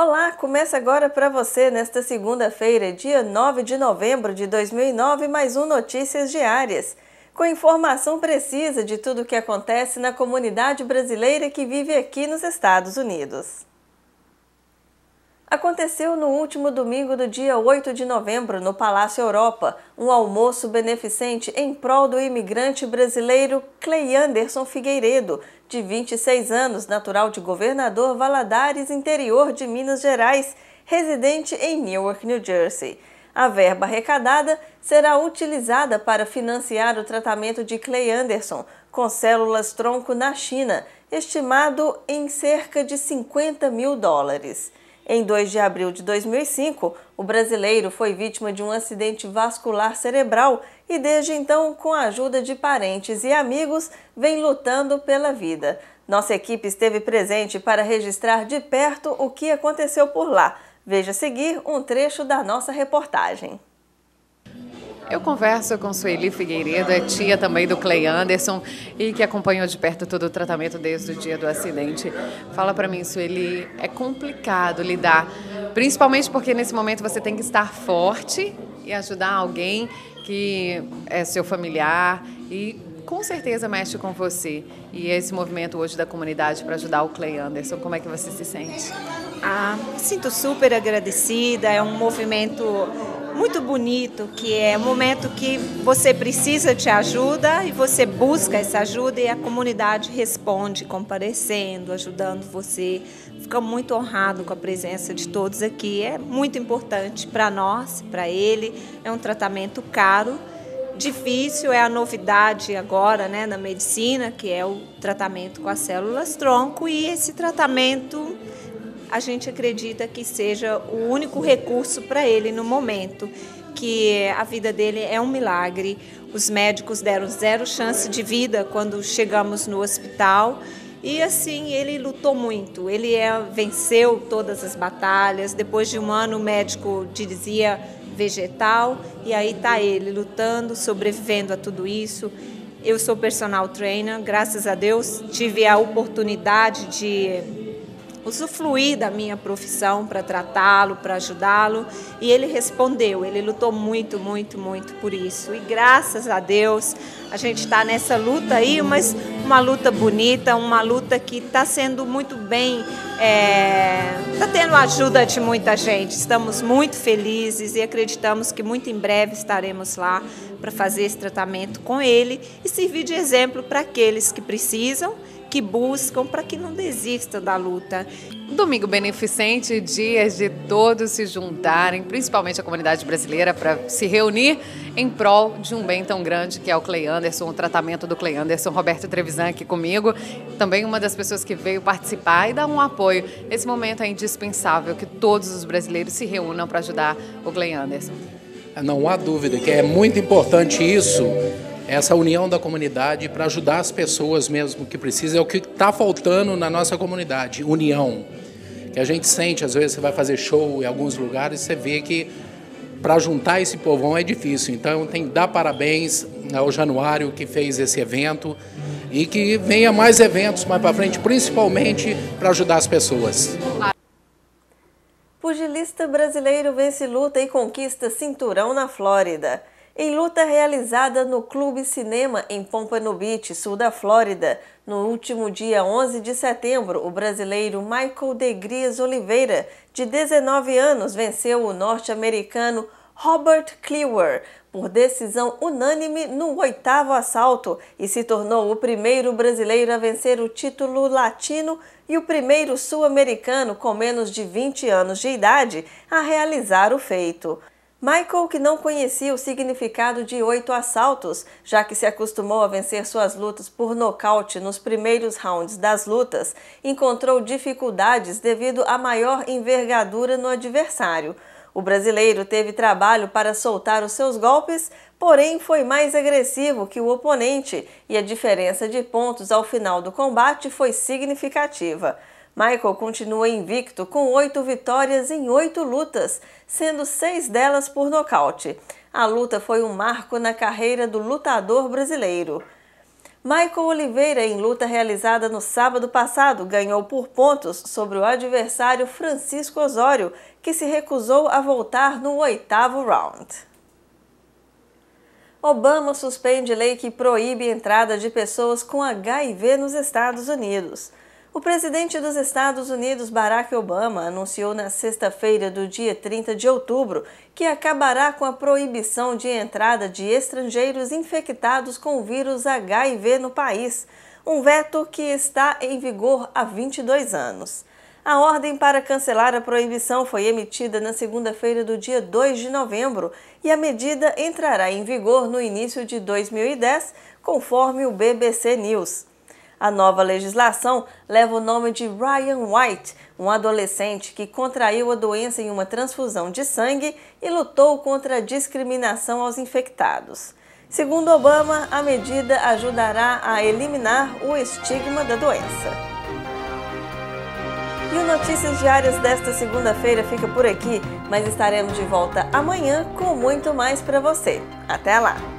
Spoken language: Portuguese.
Olá, começa agora para você nesta segunda-feira, dia 9 de novembro de 2009, mais um Notícias Diárias, com informação precisa de tudo o que acontece na comunidade brasileira que vive aqui nos Estados Unidos. Aconteceu no último domingo do dia 8 de novembro, no Palácio Europa, um almoço beneficente em prol do imigrante brasileiro Clay Anderson Figueiredo, de 26 anos, natural de Governador Valadares, interior de Minas Gerais, residente em Newark, New Jersey. A verba arrecadada será utilizada para financiar o tratamento de Clay Anderson com células tronco na China, estimado em cerca de 50 mil dólares. Em 2 de abril de 2005, o brasileiro foi vítima de um acidente vascular cerebral e, desde então, com a ajuda de parentes e amigos, vem lutando pela vida. Nossa equipe esteve presente para registrar de perto o que aconteceu por lá. Veja a seguir um trecho da nossa reportagem. Eu converso com Sueli Figueiredo, é tia também do Clay Anderson e que acompanhou de perto todo o tratamento desde o dia do acidente. Fala para mim, Sueli, é complicado lidar, principalmente porque nesse momento você tem que estar forte e ajudar alguém que é seu familiar e com certeza mexe com você. E esse movimento hoje da comunidade para ajudar o Clay Anderson, como é que você se sente? Ah, sinto super agradecida, é um movimento muito bonito, que é um momento que você precisa de ajuda e você busca essa ajuda e a comunidade responde comparecendo, ajudando você. Fica muito honrado com a presença de todos aqui. É muito importante para nós, para ele. É um tratamento caro, difícil, é a novidade agora né, na medicina, que é o tratamento com as células tronco, e esse tratamento a gente acredita que seja o único recurso para ele no momento, que a vida dele é um milagre. Os médicos deram zero chance de vida quando chegamos no hospital. E assim, ele lutou muito, ele é, venceu todas as batalhas. Depois de um ano, o médico dizia vegetal, e aí está ele lutando, sobrevivendo a tudo isso. Eu sou personal trainer, graças a Deus tive a oportunidade de usufruir da minha profissão para tratá-lo, para ajudá-lo. E ele respondeu, ele lutou muito, muito, muito por isso. E graças a Deus a gente está nessa luta aí, mas uma luta bonita, uma luta que está sendo muito bem, está é, tendo ajuda de muita gente. Estamos muito felizes e acreditamos que muito em breve estaremos lá para fazer esse tratamento com ele e servir de exemplo para aqueles que precisam que buscam para que não desistam da luta. Domingo beneficente, dias de todos se juntarem, principalmente a comunidade brasileira, para se reunir em prol de um bem tão grande que é o Clay Anderson, o tratamento do Clay Anderson. Roberto Trevisan aqui comigo, também uma das pessoas que veio participar e dar um apoio. Esse momento é indispensável que todos os brasileiros se reúnam para ajudar o Clay Anderson. Não há dúvida que é muito importante isso essa união da comunidade para ajudar as pessoas mesmo que precisam. É o que está faltando na nossa comunidade, união. Que a gente sente, às vezes você vai fazer show em alguns lugares, você vê que para juntar esse povão é difícil. Então tem que dar parabéns ao Januário que fez esse evento e que venha mais eventos mais para frente, principalmente para ajudar as pessoas. Pugilista brasileiro vence luta e conquista cinturão na Flórida. Em luta realizada no Clube Cinema em Pompano Beach, sul da Flórida, no último dia 11 de setembro, o brasileiro Michael Degrias Oliveira, de 19 anos, venceu o norte-americano Robert Clewer por decisão unânime no oitavo assalto e se tornou o primeiro brasileiro a vencer o título latino e o primeiro sul-americano com menos de 20 anos de idade a realizar o feito. Michael, que não conhecia o significado de oito assaltos, já que se acostumou a vencer suas lutas por nocaute nos primeiros rounds das lutas, encontrou dificuldades devido à maior envergadura no adversário. O brasileiro teve trabalho para soltar os seus golpes, porém foi mais agressivo que o oponente e a diferença de pontos ao final do combate foi significativa. Michael continua invicto com oito vitórias em oito lutas, sendo seis delas por nocaute. A luta foi um marco na carreira do lutador brasileiro. Michael Oliveira, em luta realizada no sábado passado, ganhou por pontos sobre o adversário Francisco Osório, que se recusou a voltar no oitavo round. Obama suspende lei que proíbe a entrada de pessoas com HIV nos Estados Unidos. O presidente dos Estados Unidos, Barack Obama, anunciou na sexta-feira do dia 30 de outubro que acabará com a proibição de entrada de estrangeiros infectados com o vírus HIV no país, um veto que está em vigor há 22 anos. A ordem para cancelar a proibição foi emitida na segunda-feira do dia 2 de novembro e a medida entrará em vigor no início de 2010, conforme o BBC News. A nova legislação leva o nome de Ryan White, um adolescente que contraiu a doença em uma transfusão de sangue e lutou contra a discriminação aos infectados. Segundo Obama, a medida ajudará a eliminar o estigma da doença. E o Notícias Diárias desta segunda-feira fica por aqui, mas estaremos de volta amanhã com muito mais para você. Até lá!